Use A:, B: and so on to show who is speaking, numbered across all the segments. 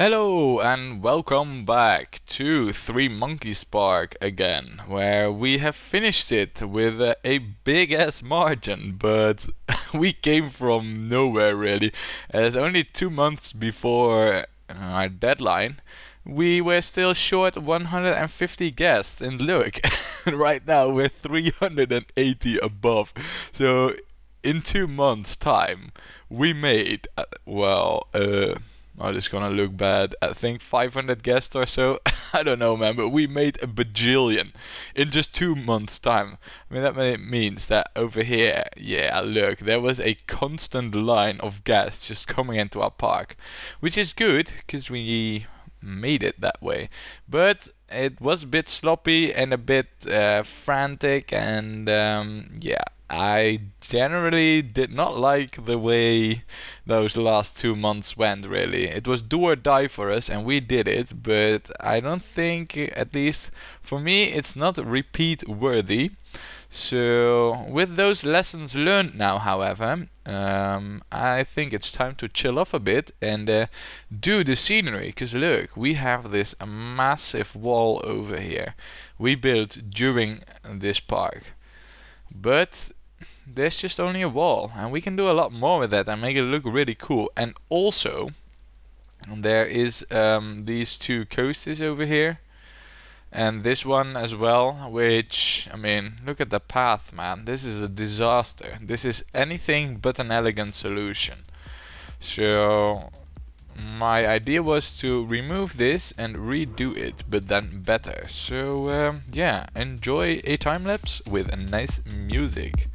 A: Hello and welcome back to Three Monkeys Park again, where we have finished it with a, big ass margin, but we came from nowhere really, as only two months before our deadline, we were still short 150 guests, and look, right now we're 380 above, so in two months time, we made, uh, well, uh, Oh, this is gonna look bad. I think 500 guests or so. I don't know, man, but we made a bajillion in just two months' time. I mean, that means that over here, yeah, look, there was a constant line of guests just coming into our park, which is good because we made it that way. But it was a bit sloppy and a bit uh, frantic, and um, yeah, I generally did not like the way those last two months went really. It was do or die for us and we did it, but I don't think, at least for me, it's not repeat worthy. So with those lessons learned now, however, um, I think it's time to chill off a bit and uh, do the scenery. Because look, we have this massive wall over here we built during this park. But there's just only a wall and we can do a lot more with that and make it look really cool. And also there is um, these two coasters over here and this one as well which I mean look at the path man. This is a disaster. This is anything but an elegant solution. So my idea was to remove this and redo it but then better. So um, yeah enjoy a time lapse with a nice music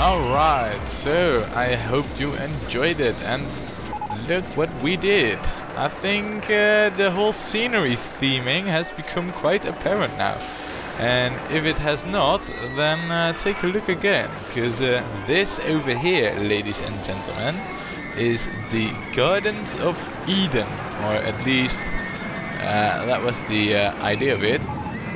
A: Alright, so I hope you enjoyed it and look what we did. I think uh, the whole scenery theming has become quite apparent now. And if it has not, then uh, take a look again, because uh, this over here, ladies and gentlemen, is the Gardens of Eden, or at least uh, that was the uh, idea of it.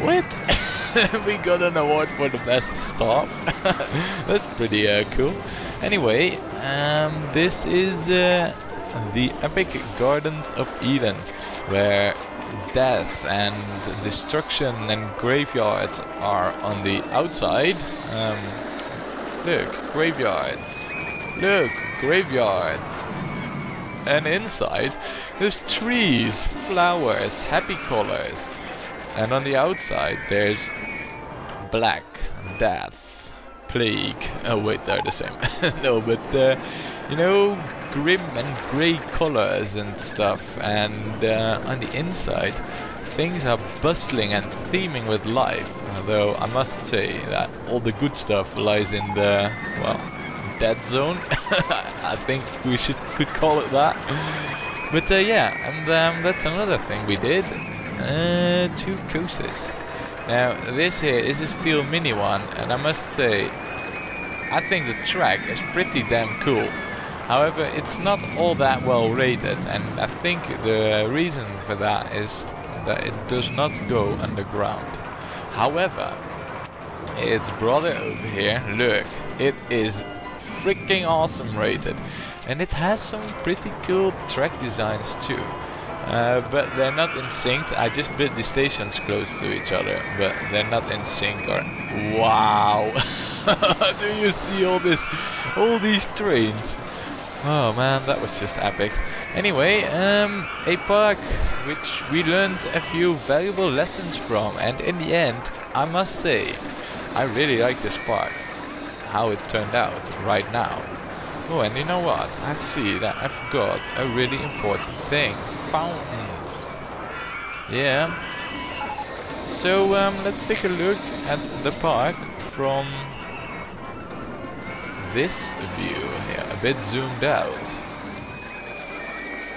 A: What? we got an award for the best staff. That's pretty uh, cool. Anyway, um, this is uh, the epic Gardens of Eden, where death and destruction and graveyards are on the outside. Um, look, graveyards. Look, graveyards. And inside, there's trees, flowers, happy colors. And on the outside, there's black, death, plague. Oh wait, they're the same. no, but uh, you know, grim and grey colors and stuff. And uh, on the inside, things are bustling and theming with life. Although I must say that all the good stuff lies in the well, dead zone. I think we should could call it that. But uh, yeah, and um, that's another thing we did. Uh, two coasters. Now this here is a steel mini one and I must say I think the track is pretty damn cool. However it's not all that well rated and I think the reason for that is that it does not go underground. However its brother over here, look, it is freaking awesome rated and it has some pretty cool track designs too. Uh, but they're not in sync. I just built the stations close to each other, but they're not in sync. Or wow, do you see all this, all these trains? Oh man, that was just epic. Anyway, um, a park which we learned a few valuable lessons from, and in the end, I must say, I really like this park. How it turned out right now. Oh, and you know what? I see that I forgot a really important thing fountains. Yeah. So um, let's take a look at the park from this view here, a bit zoomed out.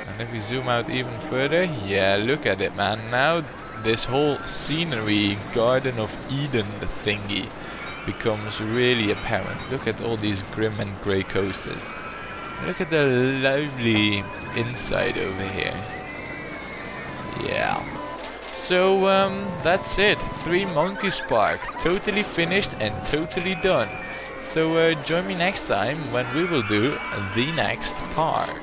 A: And if we zoom out even further, yeah, look at it man. Now this whole scenery, Garden of Eden thingy becomes really apparent. Look at all these grim and grey coasters. Look at the lovely inside over here. Yeah. So um, that's it. Three Monkeys Park. Totally finished and totally done. So uh, join me next time when we will do the next park.